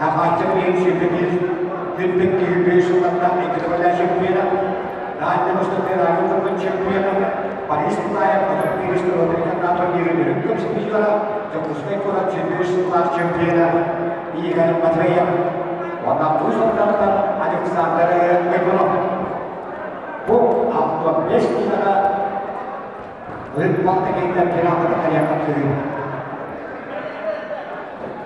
Hakim Şirketi'nin Hüddeki Hübbeşu'ndan ഇതുപോലെ ശക്തിയാണ് രാജ്യവസ്തുത്തെ രാജ്യത്വം ശക്തിയാണ് പരിസ്ഥിതിയായ പദവിയിലും ശക്തികള പുസ്തകക്കുറ ശക്തിയുള്ള ശക്തിയാണ് ഈ കാര്യം മധുരയം ഒന്നാം ദിവസം അലക്സാണ്ടർ വെക്കണം Bu hafta 5 lira Rıdvan'da geldiler kiraladı kaleye kaptırıyor. Bu kemette Ebiye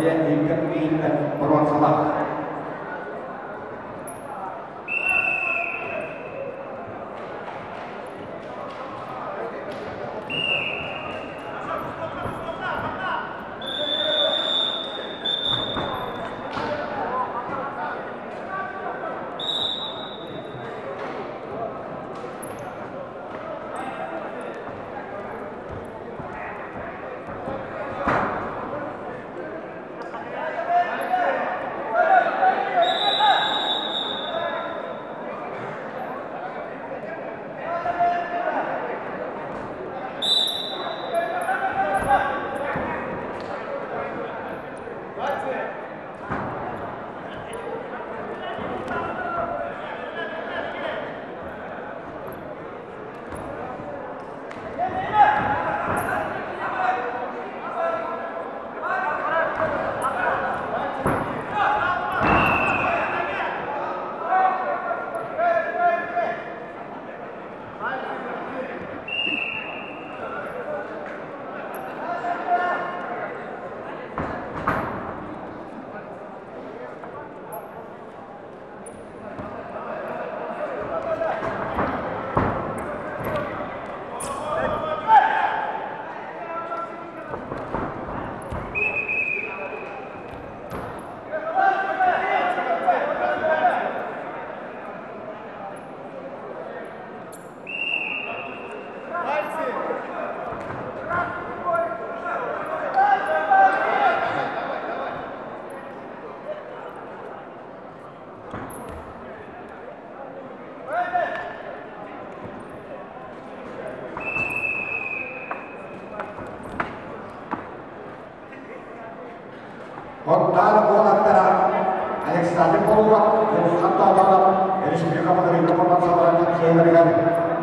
Yang ingin mengingat perwakilan. Sama Kontara Bolatara Alexander Paula Santa Dara Respublika Madrid Kapan Sabaran Seharian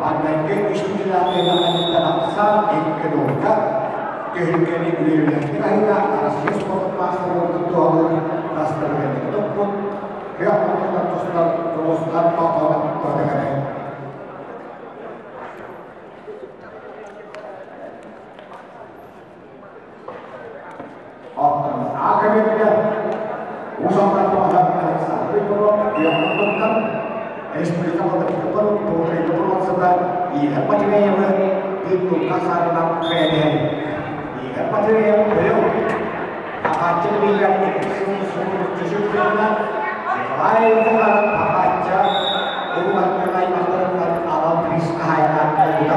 Mandangke istilah dengan Anita Naksa Ikedoka Kehilkeni William Kirahina Asis Pokok Master untuk Tuhan Master yang ditepun Pihak Pokok Sosial Terus AKB'den uzaktan бағдарында сақтай болып, ұяқындықтан республикалық кіпір тоғырайды тұрғысында Игорь Матвеевы Петнул Касарынан қайден. Игорь Матвеев біреу Тақатчы Бейлян екіншінің сұғын түшіктері Николай Зылған Тақатчы Ұлғаттың аймақтарынан Алан Трисқа айтатын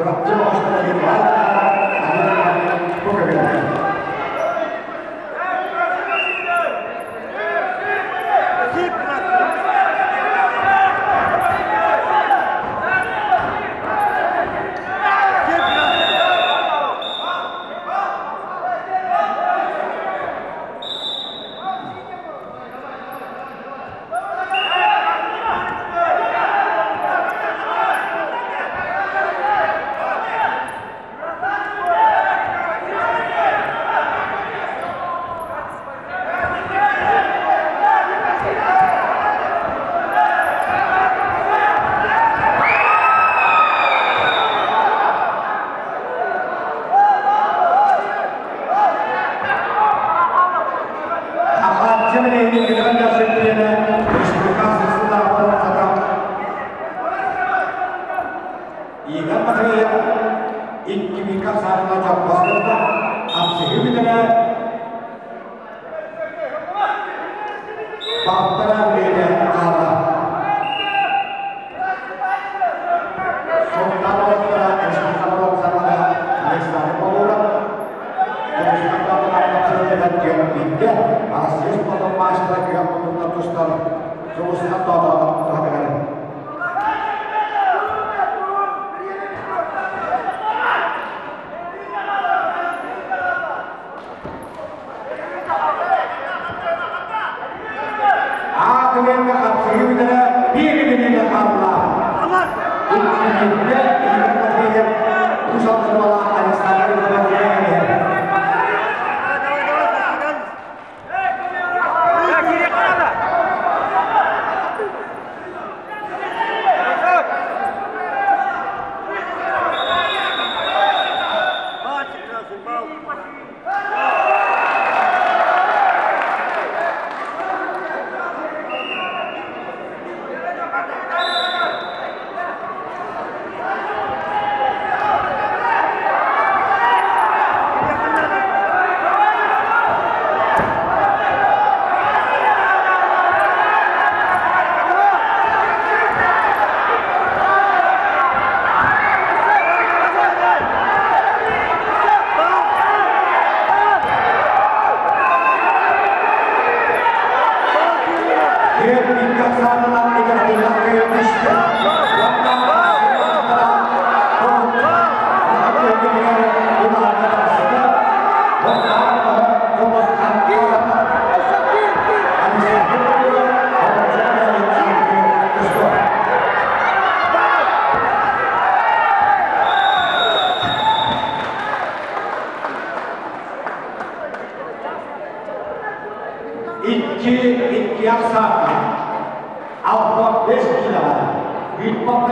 রক্ত 이명박의 인기민가 사람과 잡고하다 앞서 힘들어 박다라 위에 아라 Arasız patron maaşlara kıyam bulunduğunda tuşlar. Çoğusundan doğru.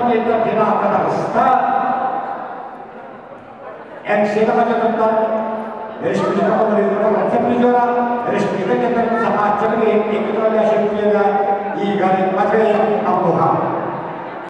pemerintah bina Kazakhstan yang silakan tentang Respublika pemerintah rancak juga Respublika kita sama cekri itu adalah sebuah ini